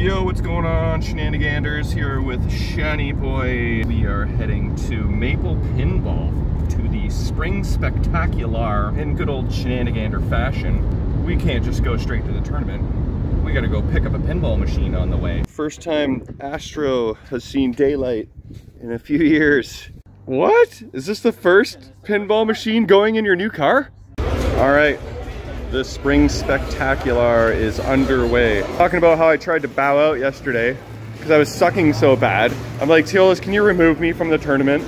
Yo, what's going on? Shenaniganders here with Shiny Boy. We are heading to Maple Pinball to the Spring Spectacular in good old Shenanigander fashion. We can't just go straight to the tournament. We gotta go pick up a pinball machine on the way. First time Astro has seen daylight in a few years. What? Is this the first pinball machine going in your new car? All right, the spring spectacular is underway. Talking about how I tried to bow out yesterday because I was sucking so bad. I'm like, Teolis, can you remove me from the tournament?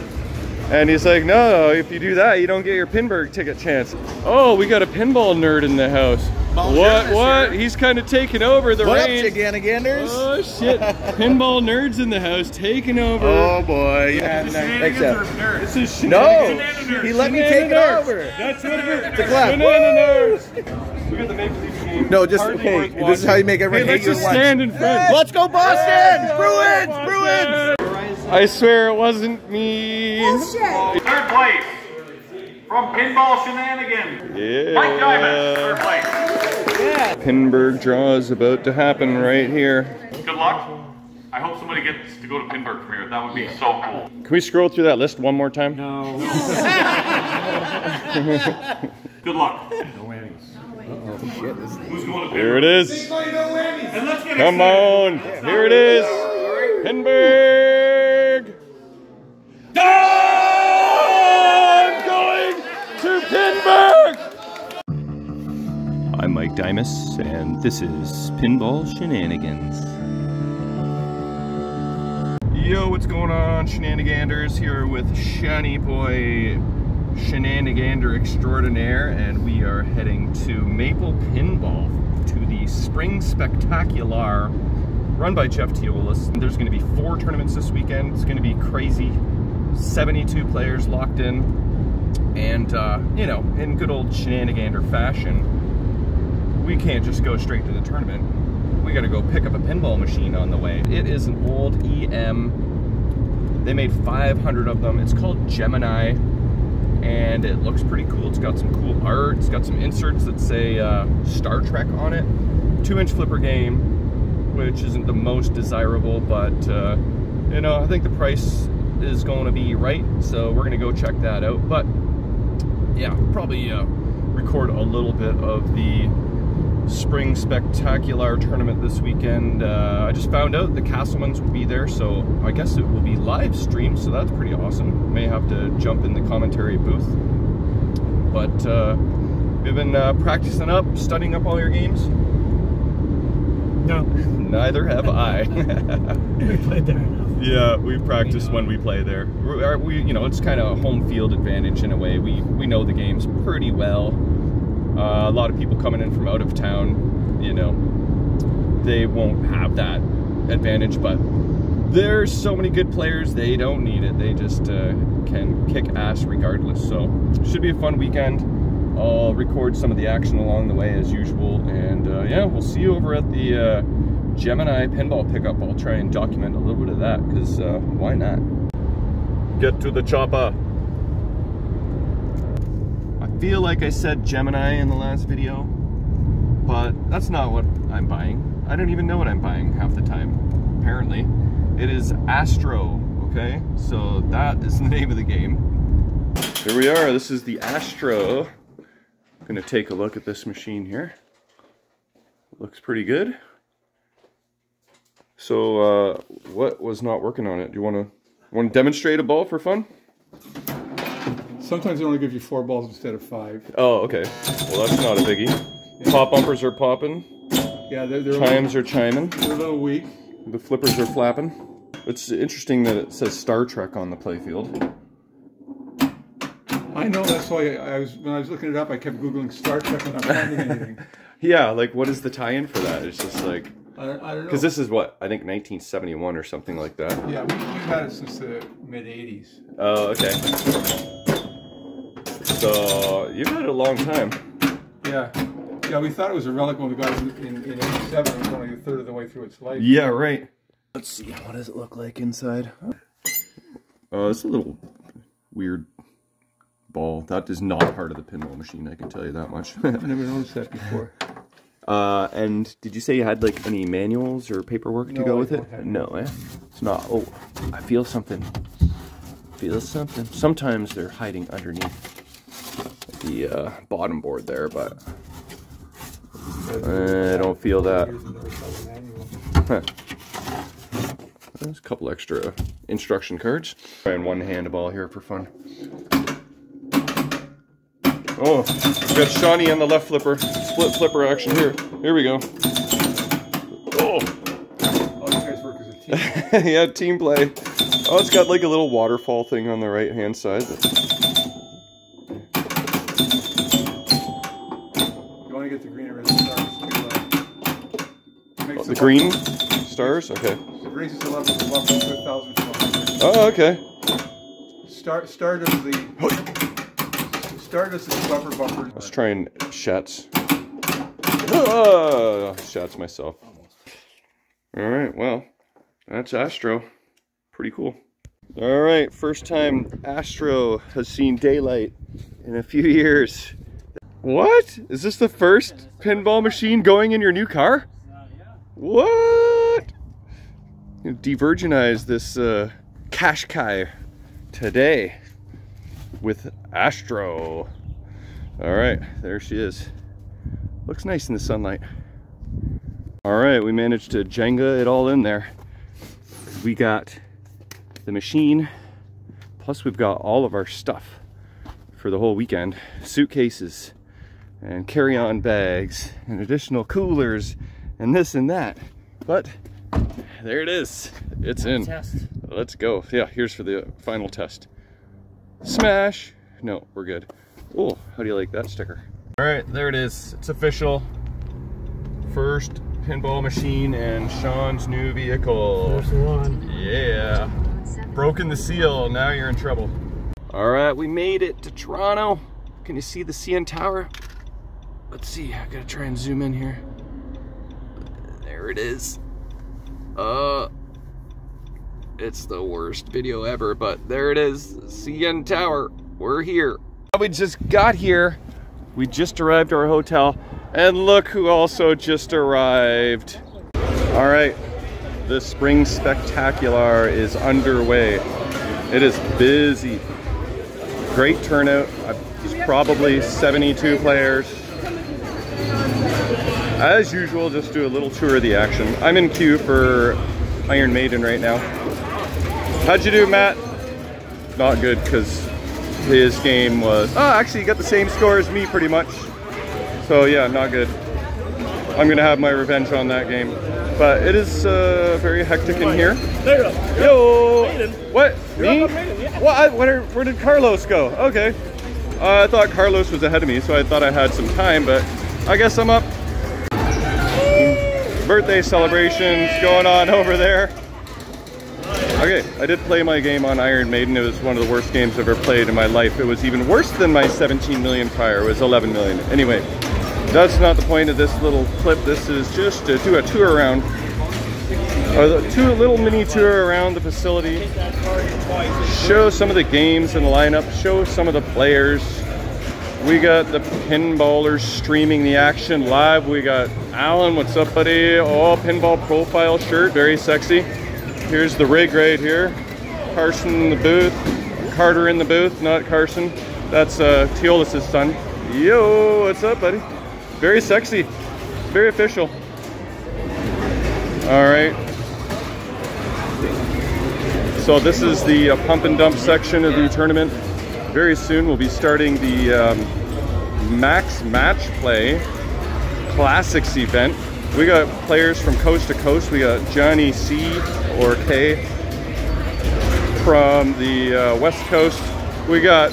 And he's like, no, if you do that, you don't get your Pinburgh ticket chance. Oh, we got a pinball nerd in the house. Ball what, Jonas what? here. He's kind of taking over the What up, reins. Chiganaganders? Oh shit, pinball nerds in the house taking over. Oh boy, yeah. Thanks, Jeff. This is No, he let me take it nerds. over. That's what it is. The clap. Shenanigans. Look at the Maple Leaf game. No, just Hardly hey, worth this is how you make watching. everyone Hey, hate let's you just and watch. stand in front. Let's go Boston! Bruins! Bruins! I swear it wasn't me. Third place from Pinball Shenanigans. Yeah. Mike Diamond, third place. Pinburgh draw is about to happen right here. Good luck. I hope somebody gets to go to Pinburgh from here. That would be so cool. Can we scroll through that list one more time? No. Good luck. Who's going to Here Pinburgh? it is. And let's get Come on. Here it is. Pinburgh. I'm going to Pinburgh. I'm Mike Dimas, and this is Pinball Shenanigans. Yo, what's going on, Shenaniganders? Here with Shiny Boy Shenanigander Extraordinaire, and we are heading to Maple Pinball to the Spring Spectacular run by Jeff Teolis. There's going to be four tournaments this weekend. It's going to be crazy. 72 players locked in. And, uh, you know, in good old Shenanigander fashion, we can't just go straight to the tournament. We got to go pick up a pinball machine on the way. It is an old EM. They made 500 of them. It's called Gemini, and it looks pretty cool. It's got some cool art. It's got some inserts that say uh, Star Trek on it. Two-inch flipper game, which isn't the most desirable, but uh, you know, I think the price is going to be right. So we're gonna go check that out. But yeah, probably uh, record a little bit of the Spring Spectacular tournament this weekend. Uh, I just found out the Castlemans will be there, so I guess it will be live streamed, so that's pretty awesome. May have to jump in the commentary booth. But uh, we've been uh, practicing up, studying up all your games. No, Neither have I. we played there. Yeah, we practice when we play there. We, we you know, it's kind of a home field advantage in a way. We we know the games pretty well. Uh, a lot of people coming in from out of town, you know, they won't have that advantage. But there's so many good players, they don't need it. They just uh, can kick ass regardless. So should be a fun weekend. I'll record some of the action along the way as usual, and uh, yeah, we'll see you over at the. Gemini pinball pickup. I'll try and document a little bit of that because uh, why not? Get to the chopper. I feel like I said Gemini in the last video, but that's not what I'm buying. I don't even know what I'm buying half the time, apparently. It is Astro, okay? So that is the name of the game. Here we are, this is the Astro. I'm gonna take a look at this machine here. Looks pretty good. So, uh, what was not working on it? Do you want to want to demonstrate a ball for fun? Sometimes they only give you four balls instead of five. Oh, okay. Well, that's not a biggie. Pop bumpers are popping. Yeah, they're, they're, a, little, Chimes are chiming. they're a little weak. The flippers are flapping. It's interesting that it says Star Trek on the playfield. I know that's why I was when I was looking it up. I kept googling Star Trek and not finding anything. Yeah, like what is the tie-in for that? It's just like don't, I don't know. because this is what I think 1971 or something like that. yeah, we, we've had it since the mid '80s. Oh, okay. So you've had it a long time. Yeah, yeah. We thought it was a relic when we got it in, in '87. It was only a third of the way through its life. Yeah, right. Let's see, what does it look like inside? Oh, it's a little weird ball. That is not part of the pinball machine, I can tell you that much. I've never noticed that before. Uh, and did you say you had like any manuals or paperwork to go I with it? No, eh? It's not. Oh, I feel something. Feel something. Sometimes they're hiding underneath the uh, bottom board there, but I don't feel that. Huh. There's a couple extra instruction cards. And one handball here for fun. Oh, we got Shawnee on the left flipper. Split flipper action here. Here we go. Oh, Oh, you guys work as a team. yeah, team play. Oh, it's got like a little waterfall thing on the right hand side. You want to get the green and red stars. to, uh, The green stars? Okay. It raises the level of the buffer to a thousand. Oh, okay. Start, start as the buffer buffer. Let's try and shots. Ah, shots myself. All right, well, that's Astro. Pretty cool. All right, first time Astro has seen daylight in a few years. What? Is this the first pinball machine going in your new car? What? You de-virginize this uh, Qashqai today with Astro. All right, there she is. Looks nice in the sunlight. All right, we managed to Jenga it all in there. We got the machine, plus we've got all of our stuff for the whole weekend. Suitcases and carry-on bags and additional coolers and this and that. But there it is. It's in. Test. Let's go. Yeah, here's for the final test. Smash. No, we're good. Oh, how do you like that sticker? All right, there it is. It's official. First pinball machine and Sean's new vehicle. First one. Yeah. Broken the seal, now you're in trouble. All right, we made it to Toronto. Can you see the CN Tower? Let's see, I gotta try and zoom in here. There it is. Uh, it's the worst video ever, but there it is, CN Tower. We're here. We just got here. We just arrived at our hotel, and look who also just arrived. All right, the spring spectacular is underway. It is busy. Great turnout. Uh, Probably 72 players. As usual, just do a little tour of the action. I'm in queue for Iron Maiden right now. How'd you do, Matt? Not good, because his game was... Oh, actually, he got the same score as me, pretty much. So, yeah, not good. I'm going to have my revenge on that game. But it is uh, very hectic in here. Yo! What? Me? up on Maiden, yeah. Well, where, where did Carlos go? Okay. Uh, I thought Carlos was ahead of me, so I thought I had some time, but I guess I'm up. Birthday celebrations going on over there. Okay, I did play my game on Iron Maiden. It was one of the worst games I've ever played in my life. It was even worse than my 17 million prior. It was 11 million. Anyway, that's not the point of this little clip. This is just to do a tour around, or two little mini tour around the facility. Show some of the games in the lineup. Show some of the players. We got the pinballers streaming the action live. We got Alan, what's up, buddy? Oh, pinball profile shirt, very sexy. Here's the rig right here. Carson in the booth. Carter in the booth, not Carson. That's uh, Teolis' son. Yo, what's up, buddy? Very sexy, very official. All right. So this is the uh, pump and dump section of the tournament. Very soon we'll be starting the um, Max Match Play Classics event. We got players from coast to coast. We got Johnny C or K from the uh, West Coast. We got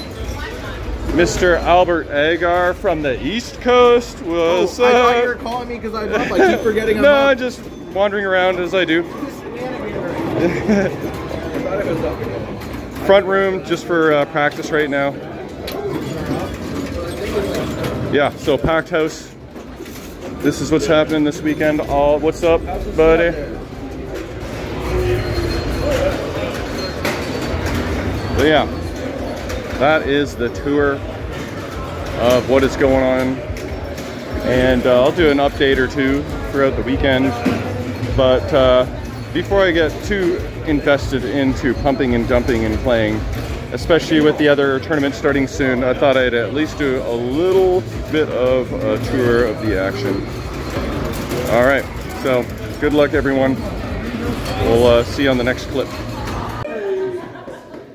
Mr. Albert Agar from the East Coast. What's Oh, I thought you were calling me because I'm up. I keep forgetting I'm no, up. just wandering around as I do. Front room just for uh, practice right now. Yeah, so packed house. This is what's happening this weekend. All what's up, buddy? But yeah, that is the tour of what is going on and uh, I'll do an update or two throughout the weekend. But uh, before I get too invested into pumping and dumping and playing, especially with the other tournament starting soon, I thought I'd at least do a little bit of a tour of the action. All right, so good luck everyone. We'll uh, see you on the next clip.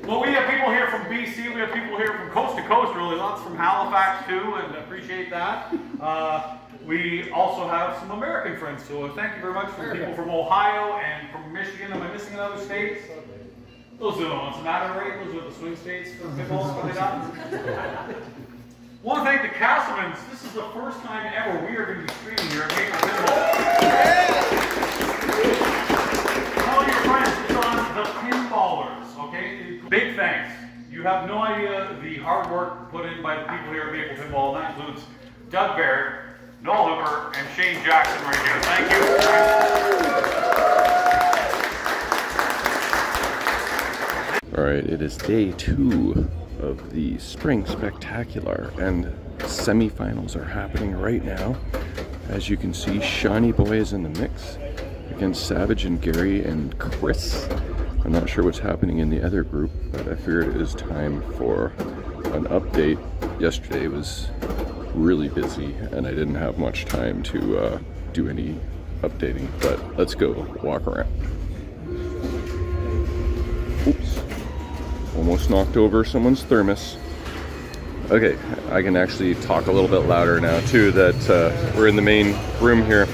Well, we have people here from BC. We have people here from coast to coast, really. Lots from Halifax, too, and appreciate that. Uh, we also have some American friends, so thank you very much for people from Ohio and from Michigan. Am I missing another state? Those are the ones that matter, right? Those are the swing states for pitbulls, what they got. want to thank the Castlemans. This is the first time ever we are going to be streaming here at Maple Pinball. Tell your friends, it's on the Pinballers, okay? Big thanks. You have no idea the hard work put in by the people here at Maple Pinball. That includes Doug Barrett, Noel Hooper, and Shane Jackson right here. Thank you. All right, it is day two of the Spring Spectacular, and semifinals are happening right now. As you can see, Shiny Boy is in the mix against Savage and Gary and Chris. I'm not sure what's happening in the other group, but I figured it is time for an update. Yesterday was really busy, and I didn't have much time to uh, do any updating, but let's go walk around. Oops. Almost knocked over someone's thermos. Okay, I can actually talk a little bit louder now too that uh, we're in the main room here.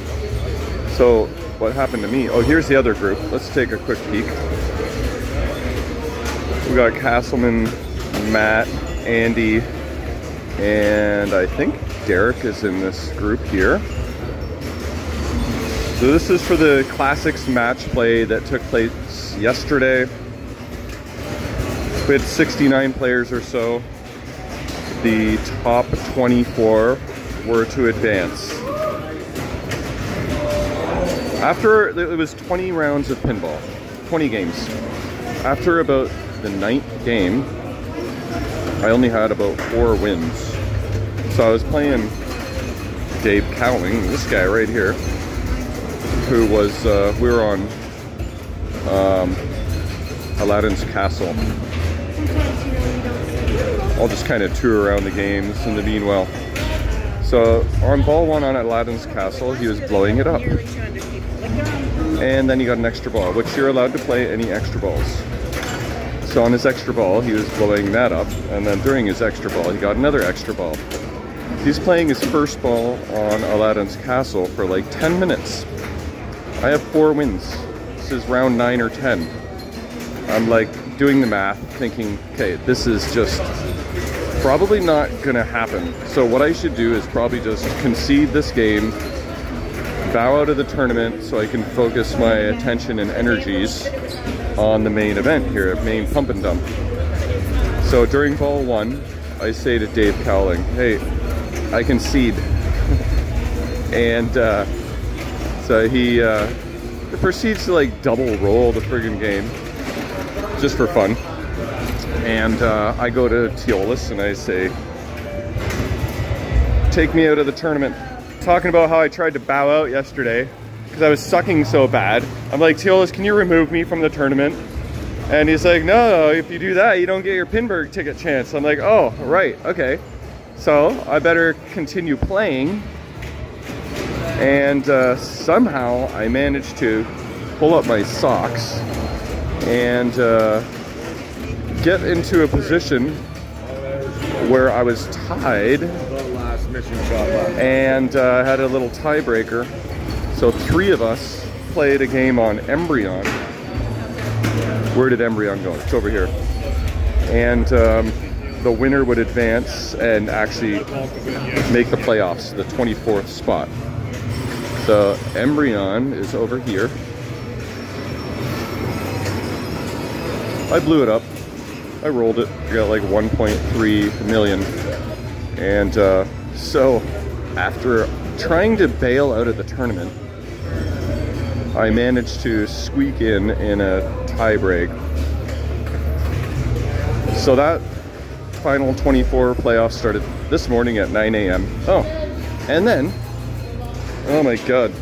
So what happened to me, oh here's the other group. Let's take a quick peek. We got Castleman, Matt, Andy, and I think Derek is in this group here. So this is for the Classics match play that took place yesterday. We had 69 players or so. The top 24 were to advance. After, it was 20 rounds of pinball, 20 games. After about the ninth game, I only had about four wins. So I was playing Dave Cowling, this guy right here, who was, uh, we were on um, Aladdin's Castle. I'll just kind of tour around the games in the meanwhile. So on ball one on Aladdin's Castle, he was blowing it up. And then he got an extra ball, which you're allowed to play any extra balls. So on his extra ball, he was blowing that up, and then during his extra ball, he got another extra ball. He's playing his first ball on Aladdin's Castle for like 10 minutes. I have four wins. This is round nine or 10. I'm like doing the math, thinking, okay, this is just probably not gonna happen. So what I should do is probably just concede this game, bow out of the tournament so I can focus my attention and energies on the main event here at main pump and dump. So during ball one, I say to Dave Cowling, hey, I concede. and uh, so he uh, proceeds to like double roll the friggin' game just for fun. And uh, I go to Teolis and I say, take me out of the tournament. Talking about how I tried to bow out yesterday because I was sucking so bad. I'm like, Teolis, can you remove me from the tournament? And he's like, no, if you do that, you don't get your Pinburgh ticket chance. I'm like, oh, right, okay. So I better continue playing. And uh, somehow I managed to pull up my socks and uh, get into a position where I was tied and uh, had a little tiebreaker. So three of us played a game on Embryon. Where did Embryon go? It's over here. And um, the winner would advance and actually make the playoffs, the 24th spot. The Embryon is over here. I blew it up. I rolled it. I got like 1.3 million. And uh, so after trying to bail out of the tournament, I managed to squeak in in a tiebreak. So that final 24 playoff started this morning at 9 a.m. Oh, And then, oh my god,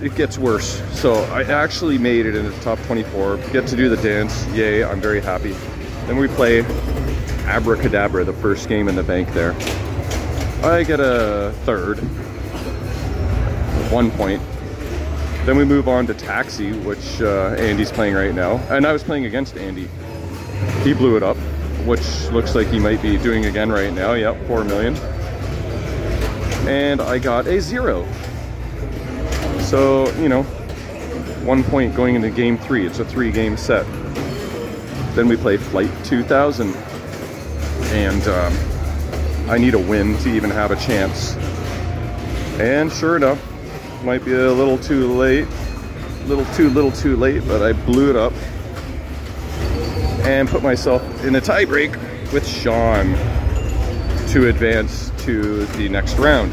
it gets worse. So I actually made it in the top 24, get to do the dance, yay, I'm very happy. Then we play Abracadabra, the first game in the bank there. I get a third, one point. Then we move on to Taxi, which uh, Andy's playing right now. And I was playing against Andy. He blew it up, which looks like he might be doing again right now. Yep, 4 million. And I got a zero. So, you know, one point going into game three. It's a three game set. Then we play Flight 2000. And um, I need a win to even have a chance. And sure enough, might be a little too late. A little too little too late, but I blew it up. And put myself in a tiebreak with Sean to advance to the next round.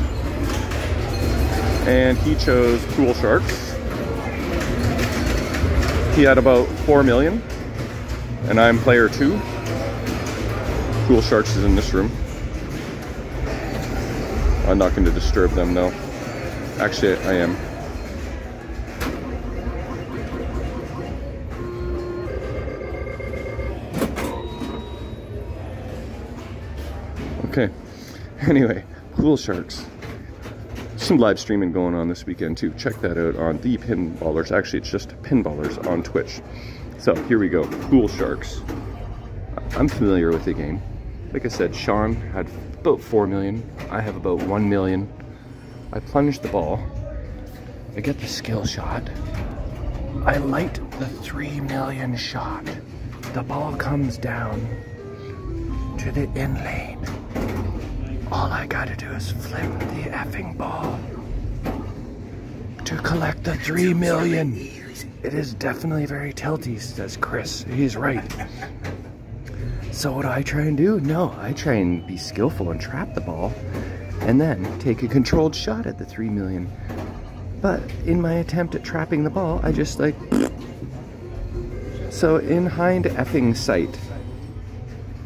And he chose Pool Sharks. He had about 4 million, and I'm player two. Pool Sharks is in this room. I'm not going to disturb them though. Actually, I am. Okay. Anyway, Pool Sharks. Some live streaming going on this weekend too. Check that out on the Pinballers. Actually, it's just Pinballers on Twitch. So here we go. Pool Sharks. I'm familiar with the game. Like I said, Sean had about 4 million. I have about 1 million. I plunge the ball. I get the skill shot. I light the 3 million shot. The ball comes down to the in lane. All I gotta do is flip the effing ball to collect the 3 million. It is definitely very tilty, says Chris. He's right. So what do I try and do? No, I try and be skillful and trap the ball and then take a controlled shot at the 3 million. But in my attempt at trapping the ball, I just like so in hind effing sight,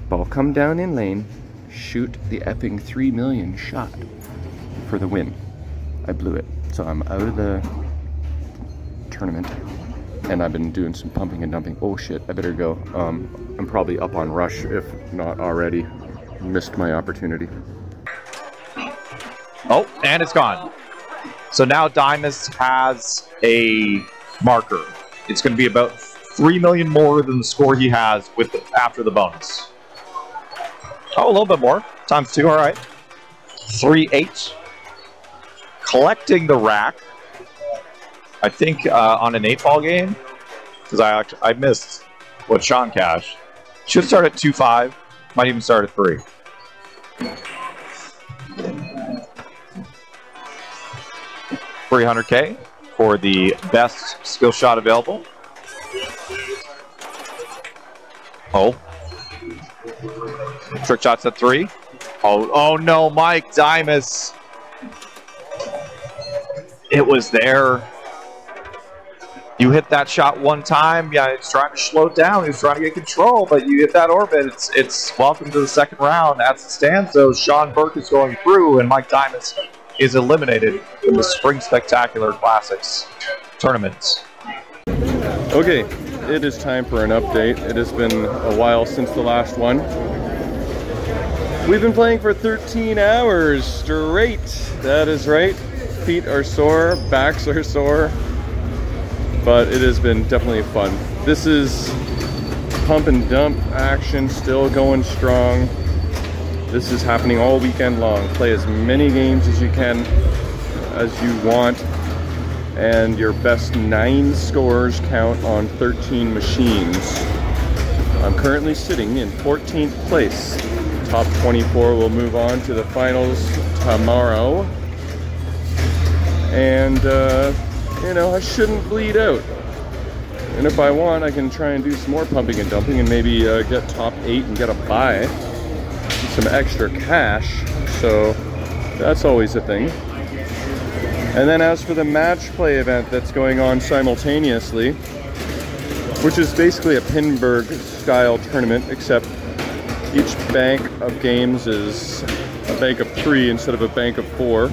ball come down in lane, shoot the effing 3 million shot for the win. I blew it. So I'm out of the tournament and I've been doing some pumping and dumping. Oh shit, I better go. Um, I'm probably up on rush if not already. Missed my opportunity. Oh, and it's gone. So now Dimas has a marker. It's going to be about 3 million more than the score he has with the, after the bonus. Oh, a little bit more. Times two, all right. 3 8. Collecting the rack. I think uh, on an 8 ball game, because I, I missed what Sean Cash. Should start at 2 5. Might even start at 3. Three hundred K for the best skill shot available. Oh. Trick shots at three. Oh, oh no, Mike Dimas. It was there. You hit that shot one time. Yeah, he's trying to slow down. He's trying to get control, but you hit that orbit. It's it's welcome to the second round. As it stands, though, Sean Burke is going through, and Mike Dimas is eliminated from the Spring Spectacular Classics tournaments. Okay, it is time for an update. It has been a while since the last one. We've been playing for 13 hours straight. That is right. Feet are sore, backs are sore, but it has been definitely fun. This is pump and dump action still going strong. This is happening all weekend long. Play as many games as you can, as you want, and your best nine scores count on 13 machines. I'm currently sitting in 14th place. Top 24 will move on to the finals tomorrow. And, uh, you know, I shouldn't bleed out. And if I want, I can try and do some more pumping and dumping and maybe uh, get top eight and get a buy. Some extra cash. So that's always a thing. And then as for the match play event that's going on simultaneously, which is basically a Pinburgh style tournament, except each bank of games is a bank of three instead of a bank of four.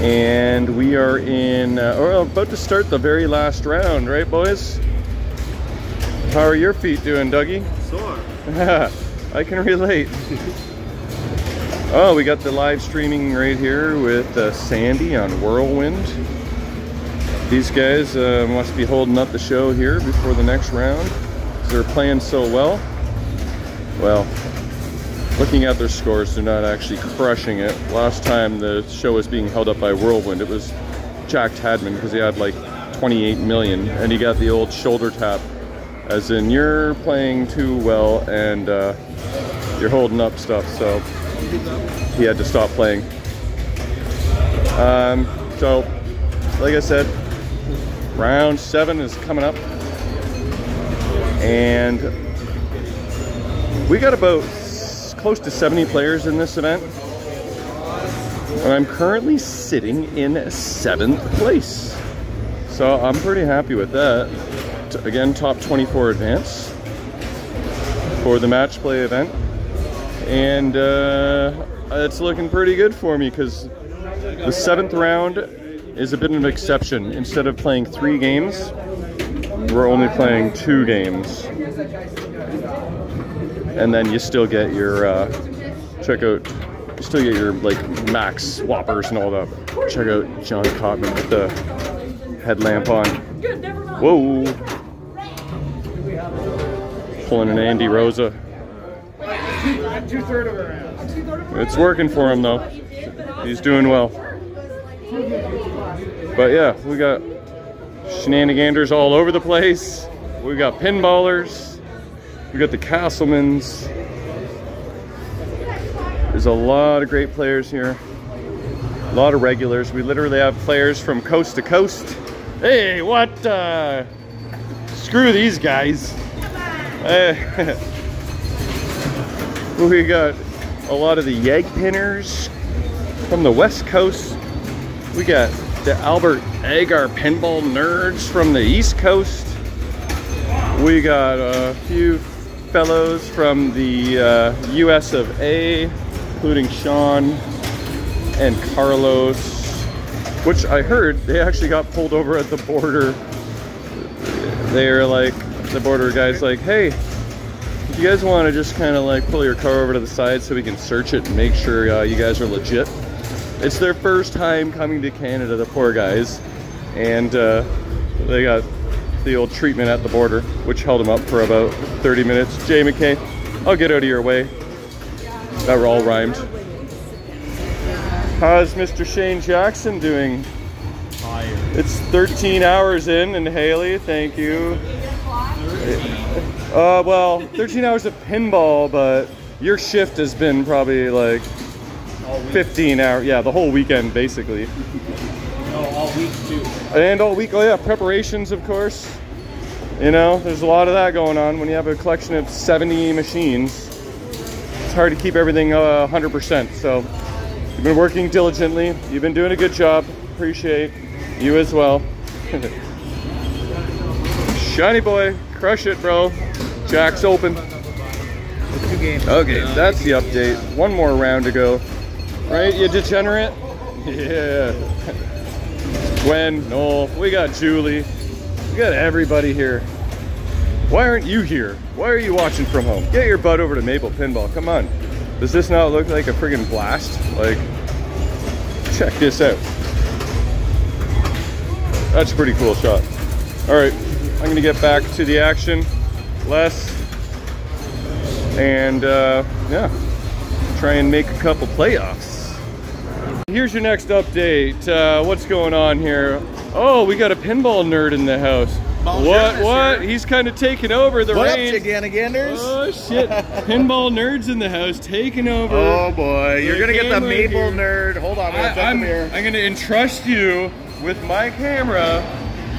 And we are in, uh, or about to start the very last round, right, boys? How are your feet doing, Dougie? Sore. I can relate. oh, we got the live streaming right here with uh, Sandy on Whirlwind. These guys uh, must be holding up the show here before the next round. They're playing so well. Well, looking at their scores, they're not actually crushing it. Last time the show was being held up by Whirlwind, it was Jack Tadman because he had like 28 million and he got the old shoulder tap. As in, you're playing too well and uh, you're holding up stuff, so he had to stop playing. Um, so, like I said, round seven is coming up. And we got about close to 70 players in this event. And I'm currently sitting in seventh place. So I'm pretty happy with that. Again, top 24 advance for the match play event. And uh, it's looking pretty good for me because the seventh round is a bit of an exception. Instead of playing three games, we're only playing two games. And then you still get your uh, check out you still get your like max swappers and all that. Check out john cotman with the headlamp on. Whoa pulling an andy rosa it's working for him though he's doing well but yeah we got shenaniganders all over the place we got pinballers we got the Castlemans. There's a lot of great players here. A lot of regulars. We literally have players from coast to coast. Hey, what? Uh, screw these guys. Uh, we got a lot of the Yeg Pinners from the west coast. We got the Albert Agar pinball nerds from the east coast. We got a few fellows from the uh, US of A, including Sean and Carlos, which I heard they actually got pulled over at the border. They're like, the border guy's like, hey, if you guys want to just kind of like pull your car over to the side so we can search it and make sure uh, you guys are legit. It's their first time coming to Canada, the poor guys, and uh, they got the old treatment at the border, which held them up for about 30 minutes. Jay McKay, I'll get out of your way. That all rhymed. How's Mr. Shane Jackson doing? It's 13 hours in, and Haley, thank you. Uh, well, 13 hours of pinball, but your shift has been probably like 15 hours. Yeah, the whole weekend, basically. No all week too. And all week, oh yeah, preparations, of course. You know, there's a lot of that going on when you have a collection of 70 machines. It's hard to keep everything uh, 100%. So you've been working diligently. You've been doing a good job. Appreciate you as well. Shiny boy, crush it, bro. Jack's open. Okay, that's the update. One more round to go. Right, you degenerate? Yeah. Gwen, Noel, we got Julie. We got everybody here. Why aren't you here? Why are you watching from home? Get your butt over to Maple Pinball. Come on. Does this not look like a friggin' blast? Like, check this out. That's a pretty cool shot. All right, I'm gonna get back to the action. less and uh, yeah, try and make a couple playoffs. Here's your next update. Uh, what's going on here? Oh, we got a pinball nerd in the house. what? What? He's kind of taking over the What up, reins. Oh shit! pinball nerds in the house, taking over. Oh boy, you're gonna get the maple here. nerd. Hold on, I, I'm. I'm gonna entrust you with my camera.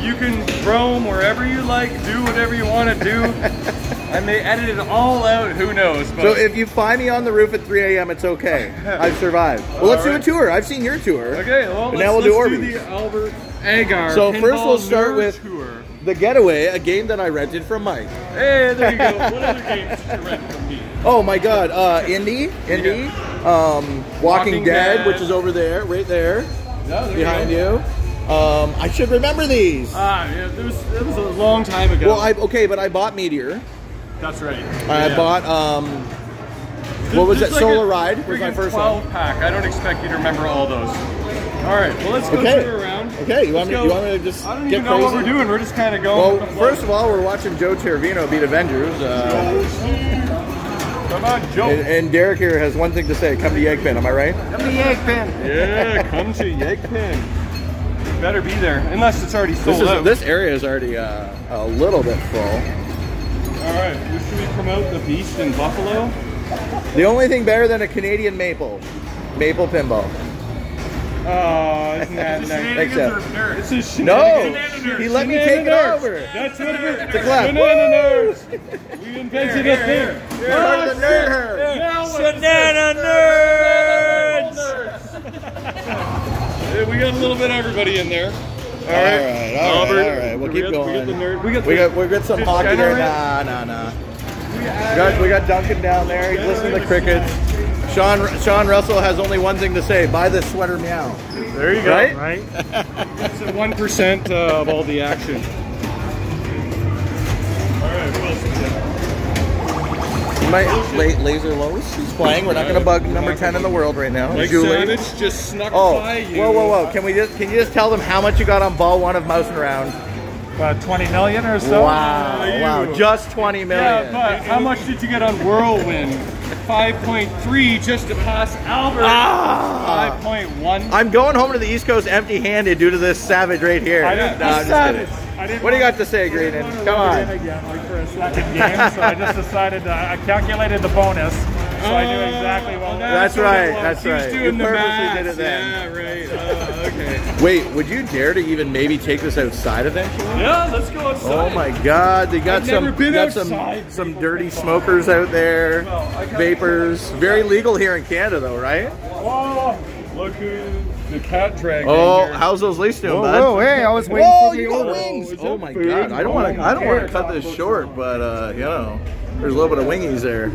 You can roam wherever you like, do whatever you want to do, and they edit it all out. Who knows? But So if you find me on the roof at 3 a.m., it's okay. I've survived. Well, let's do a tour. I've seen your tour. okay, well, let's, now we'll do Orbeez. the Albert Agar. So first we'll start with- tour. The Getaway, a game that I rented from Mike. Hey, there you go. what other games did you rent from me? Oh my God, uh, Indy, Indy, um, Walking, Walking Dead, Dead. which is over there, right there. behind you. Um, I should remember these. Ah, yeah, it was, it was a long time ago. Well, I okay, but I bought Meteor. That's right. I Yeah. bought um, what was it? like Solar Ride was my first 12 one. pack. I don't expect you to remember all those. All right, well let's go Okay. through around. Okay, you want me? You want me to just I don't even know what we're doing. We're just kind of going. Well, with the flow. first of all, we're watching Joe Teravino beat Avengers, uh, come on, Joe. and, and Derek here has one thing to say. Come to Yegpin, am I right? Come to Yegpin. yeah, come to Yegpin. Better be there, unless it's already sold This is out. this area is already uh, a little bit full. All right, should we promote the Beast in Buffalo? The only thing better than a Canadian maple, maple pinball. Oh, isn't that nice? Thanks, This is No, he let me take it over. That's what we're The clap. Shenanigans. We invented a thing. Part of the nerd herd. Yeah, we got a little bit of everybody in there. All right, all right, all right. We'll we keep got, going. We got the nerd. We got, We the, got we got some hockey there. Nah, nah, nah. We got we got Duncan down there. He's listening to crickets. Sean Sean Russell has only one thing to say: buy this sweater, meow. There you go. Right? Right. It's one percent uh, of all the action. All right. What else we got? My La- Laser Lowe's. He's playing. We're not going to bug number ten in the world right now. Mike Julie. Savage just snuck Oh, by you. whoa, whoa, whoa! Can we just can you just tell them how much you got on ball one of Mousin' Around? About 20 million or so. Wow, you. wow, just twenty million. Yeah, but how much did you get on Whirlwind? 5.3 just to pass Albert. Ah. 5.1. I'm going home to the East Coast empty-handed due to this savage right here. I didn't, No, I'm just savage. Kidding. I didn't What do you got to say, Greenan? I Come want to on. run it again, like for a second game, so I just decided to, I calculated the bonus, so I knew exactly what. That's what right, was. that's He was right. doing You the purposely math. did it then. Yeah, right. Uh, okay. Wait, would you dare to even maybe take this outside eventually? Yeah, let's go outside. Oh my God! They got I've some never been got some outside. some dirty smokers out there, vapors. Very legal here in Canada, though, right? Oh, look who the cat dragged Oh, here. how's those leash doing, Whoa, bud? whoa, hey, I was waiting Whoa, for the you got wings! is Oh my food? God! I don't want to. Oh, I don't want to cut this short, but uh, you know, there's a little bit of wingies there.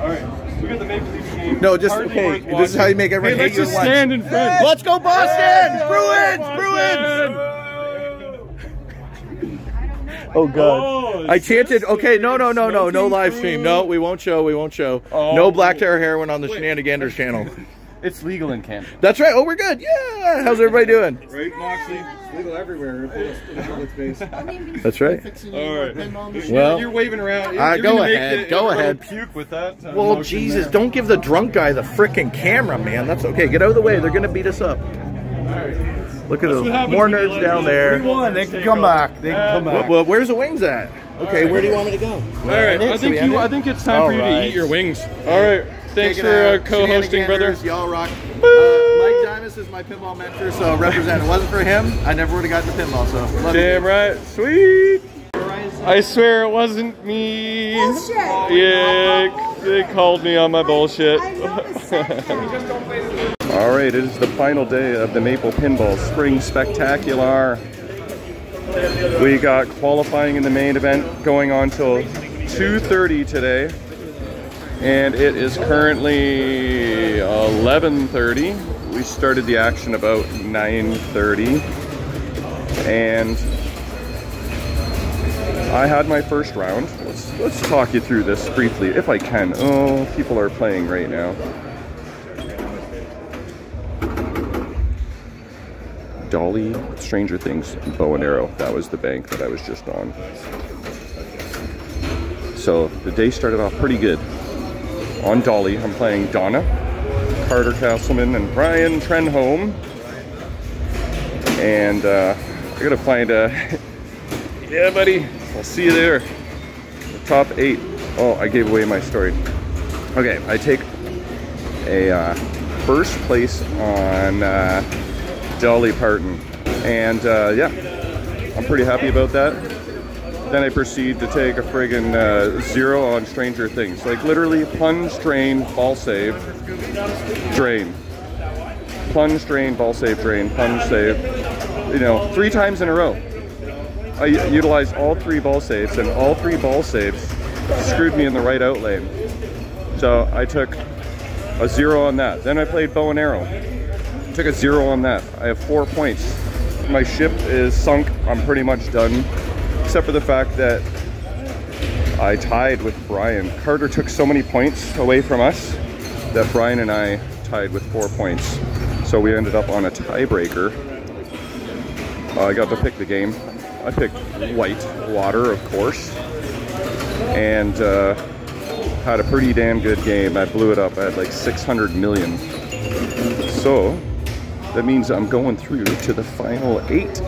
All right, we got the Maple Leaf game. No, just Hardly okay. worth This is how you make watching. everyone hey, hate let's your just lunch. stand in front. Let's go, Boston! Bruins! Bruins! Oh God! Oh, I chanted. Okay, no, no, no, no, no live stream. No, we won't show. We won't show. Oh. No black tar heroin on the Shenaniganders channel. It's legal in Canada. That's right. Oh, we're good. Yeah. How's everybody doing? Right, Moxley? Legal everywhere. That's right. All right. Well, you're waving around. Uh, You're go ahead, the- go ahead. Puke with that. uh, well, Jesus, there. don't give the drunk guy the freaking camera, man. That's okay. Get out of the way. They're gonna beat us up. Look at That's what them. More nerds let down the- there. One, they can come back. They can come back. well, where's the wings at? Okay, where do you want me to go? All right, I think you. I think it's time for you to eat your wings. All right. Thanks Take for uh, co-hosting, brother. Y'all rock. Uh, Mike Dimas is my pinball mentor, so represent. It wasn't for him, I never would have gotten the pinball. So love you. Damn right. Sweet. I swear it wasn't me. Bullshit. Yeah, they called me on my bullshit. I know the second. All right, it is the final day of the Maple Pinball Spring Spectacular. We got qualifying in the main event going on till 2:30 today, and it is currently 11:30. We started the action about 9:30, and I had my first round. Let's let's talk you through this briefly, if I can. Oh, people are playing right now. Dolly, Stranger Things, Bow and Arrow. That was the bank that I was just on. So the day started off pretty good. On Dolly, I'm playing Donna, Carter Castleman, and Brian Trenholm. And uh, I gotta find a. yeah, buddy. I'll see you there. The top eight. Oh, I gave away my story. Okay, I take a uh, first place on uh, Dolly Parton. And uh, yeah, I'm pretty happy about that. Then I proceed to take a friggin' uh, zero on Stranger Things. Like literally plunge, drain, ball save, drain. Plunge, drain, ball save, drain, plunge, save. You know, three times in a row. I utilized all three ball saves, and all three ball saves screwed me in the right out lane. So I took a zero on that. Then I played bow and arrow. Took took a zero on that. I have four points. My ship is sunk. I'm pretty much done, except for the fact that I tied with Brian. Carter took so many points away from us that Brian and I tied with four points. So we ended up on a tiebreaker. Uh, I got to pick the game. I picked white water, of course, and uh, had a pretty damn good game. I blew it up. I had like 600 million. So that means I'm going through to the final eight.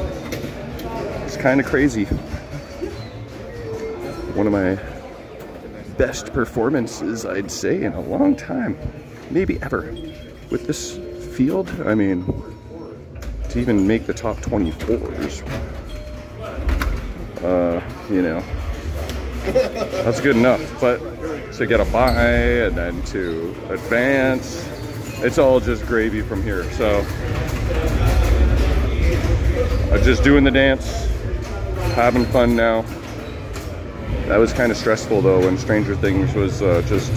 It's kind of crazy. One of my best performances, I'd say, in a long time, maybe ever. With this field, I mean, to even make the top 24s, uh, you know, that's good enough. But to get a buy and then to advance, it's all just gravy from here. So I'm just doing the dance, having fun now. That was kind of stressful though when Stranger Things was uh, just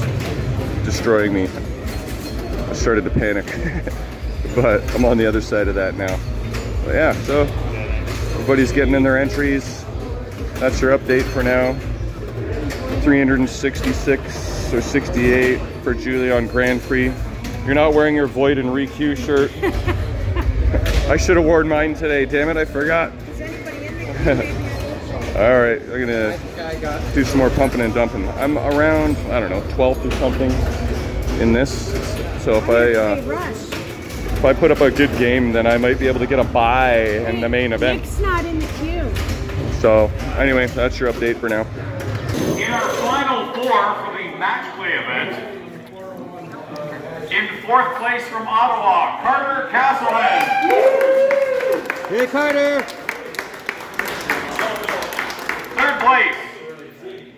destroying me. I started to panic, but I'm on the other side of that now. But yeah, so everybody's getting in their entries. That's your update for now. 366 or 68 for Julie on Grand Prix. You're not wearing your Void and ReQ shirt. I should have worn mine today. Damn it, I forgot. All right, I'm gonna do some more pumping and dumping. I'm around, I don't know, 12th or something in this. So if I uh, if I put up a good game, then I might be able to get a buy in the main event. Nick's not in the queue. So anyway, that's your update for now. In our final four for the match play event, in fourth place from Ottawa, Carter Castleman. Hey, Carter! Third place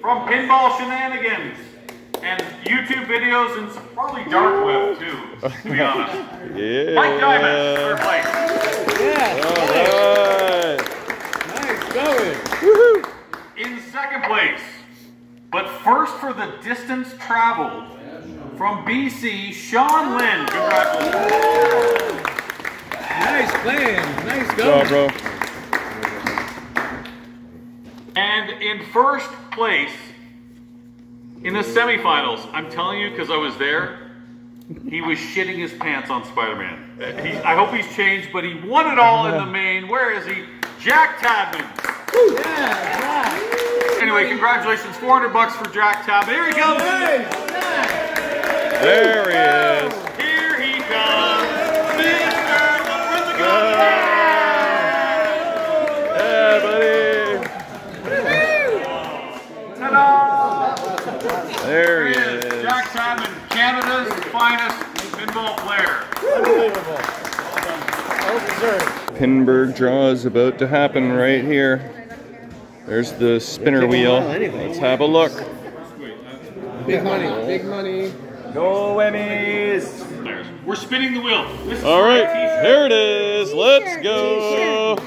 from Pinball Shenanigans and YouTube videos and some probably dark web too, to be honest. Yeah. Mike Dimas, third place. Yeah. All right. Nice going! In second place, but first for the distance traveled, from BC, Sean Lynn. Congratulations. Nice playing. Nice Good job, bro. And in first place in the semifinals, I'm telling you because I was there, he was shitting his pants on Spider-Man. Uh, I hope he's changed, but he won it all in the main. Where is he? Jack Tadman. Anyway, congratulations, 400 bucks for Jack Tadman. Here he comes. There he is. Here he comes. Finest pinball player. Pinburgh draw is about to happen right here. There's the spinner wheel. Let's have a look. Big money, big money. Go Emmys! We're spinning the wheel. This is All for a right, t-shirt. here it is. Let's go.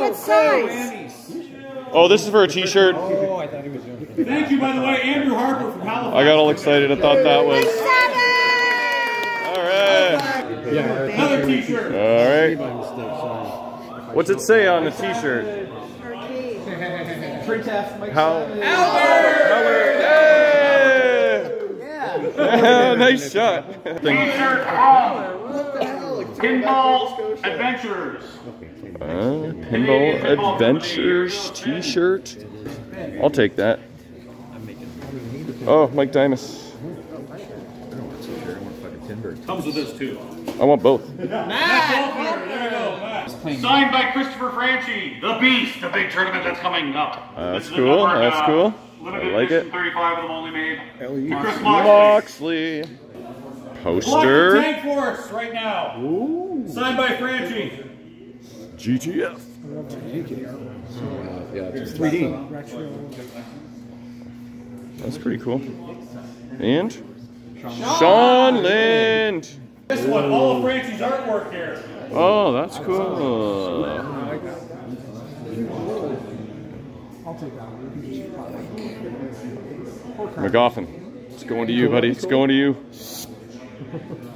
What size? Oh, this is for a t-shirt. Thank you, by the way, Andrew Harper from Halifax. I got all excited. I thought that was. Seven! All right. Another t-shirt. All right. What's it say on the t-shirt? How? Albert! Yeah! nice shot. T-shirt from Pinball Adventures. Uh, Pinball Adventures t-shirt. I'll take that. Oh, Mike Dimas. Comes with this too. I want both. There you go, Matt. Signed by Christopher Franchi, the Beast, the big tournament that's coming up. Uh, that's This cool, another, that's uh, cool. Limited I like it. 35 of them only made. To Chris Moxley. Moxley. Poster. Tank Force right now. Signed by Franchi. GTF. Yeah, it's 3D. That's pretty cool. And Sean Lind. This one, all of Franchi's artwork here. Oh, that's cool. McGoffin. It's going to you, buddy. It's going to you.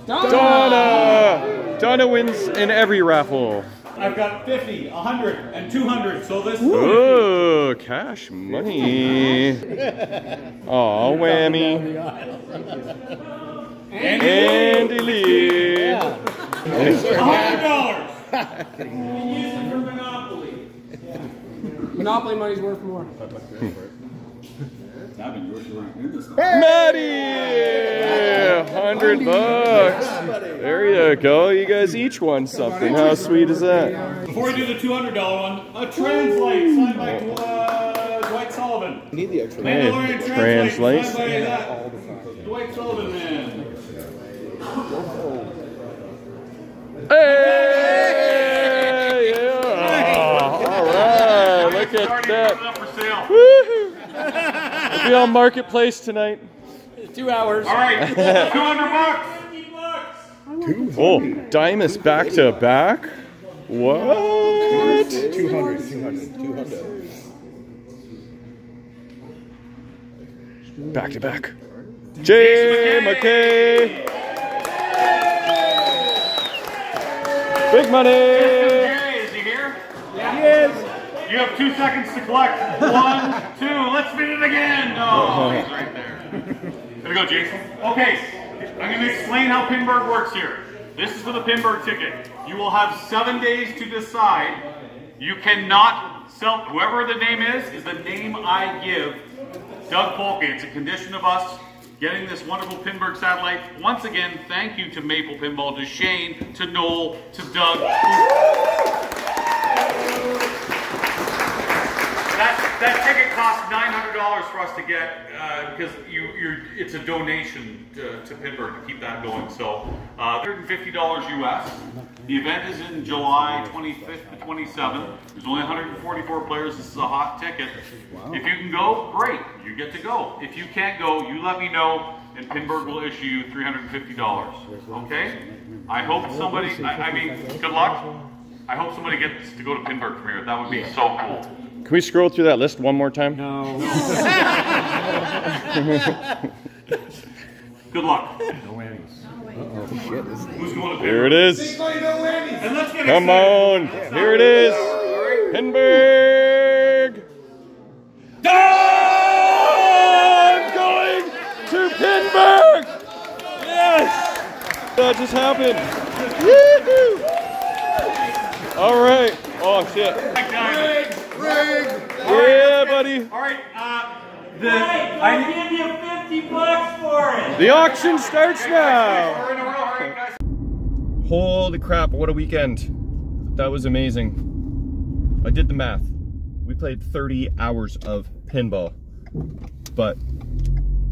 Donna! Donna wins in every raffle. I've got 50, 100, and 200, so this Ooh, cash money. Oh, whammy. Andy Lee. $100. Monopoly money's worth more. Maddie! Hundred bucks. There you go. You guys each won something. How sweet is that? Before we do the $200 one, a translite signed by uh, Dwight Sullivan. Need the extra. Mandalorian Hey, translite translites. signed by that. Dwight Sullivan, man. Hey! Yeah. All right. Look at Already that. Put it up for sale. Woohoo! We'll be on Marketplace tonight. Two hours. All right, 200 bucks. Oh, Dimas back to back? What? 200, 200, 200. Back to back. Jay McKay. Big money. Gary, is he here? Yeah, he is. You have two seconds to collect. One, two, let's spin it again. Oh, he's right there. There go, Jason. Okay, I'm going to explain how Pinburgh works here. This is for the Pinburgh ticket. You will have seven days to decide. You cannot sell, whoever the name is, is the name I give. Doug Polke, it's a condition of us getting this wonderful Pinburgh satellite. Once again, thank you to Maple Pinball, to Shane, to Noel, to Doug. That, that ticket cost $900 for us to get uh, because you, you're, it's a donation to, to Pinburgh to keep that going. So uh, $150 US. The event is in July 25th to 27th. There's only 144 players. This is a hot ticket. If you can go, great. You get to go. If you can't go, you let me know and Pinburgh will issue you $350. Okay? I hope somebody, I, I mean, good luck. I hope somebody gets to go to Pinburgh from here. That would be so cool. Can we scroll through that list one more time? No. Good luck. No whammies. Who's going to Here it is. And let's get Come excited. on. Here it is. Pinburgh. I'm going to Pinburgh. Yes. That just happened. Woo-hoo. All right. Oh, shit. Yeah, buddy. All right. Uh, the, I'll give you 50 bucks for it. The auction starts now. we're in a row. All right, guys. Holy crap, what a weekend. That was amazing. I did the math. We played 30 hours of pinball. But,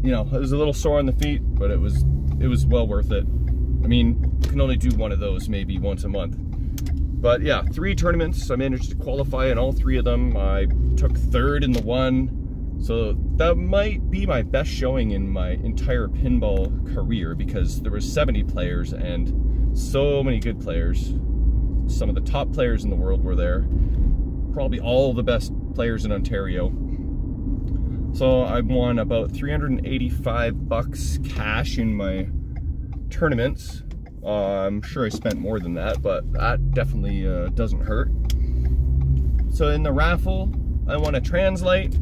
you know, it was a little sore on the feet, but it was it was well worth it. I mean, you can only do one of those maybe once a month. But yeah, three tournaments. I managed to qualify in all three of them. I took third in the one. So that might be my best showing in my entire pinball career because there was 70 players and so many good players. Some of the top players in the world were there. Probably all the best players in Ontario. So I won about 385 bucks cash in my tournaments. Uh, I'm sure I spent more than that, but that definitely uh, doesn't hurt. So in the raffle, I want to translite,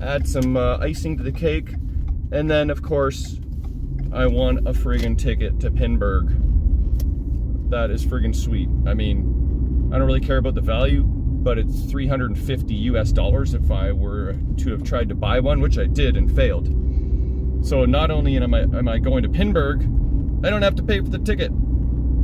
add some uh, icing to the cake, and then of course, I want a friggin' ticket to Pinburgh. That is friggin' sweet. I mean, I don't really care about the value, but it's 350 US dollars if I were to have tried to buy one, which I did and failed. So not only am I, am I going to Pinburgh, I don't have to pay for the ticket.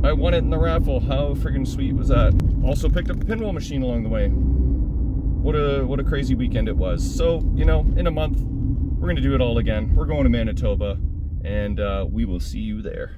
I won it in the raffle. How friggin' sweet was that? Also picked up a pinball machine along the way. What a what a crazy weekend it was. So, you know, in a month, we're gonna do it all again. We're going to Manitoba, and uh, we will see you there.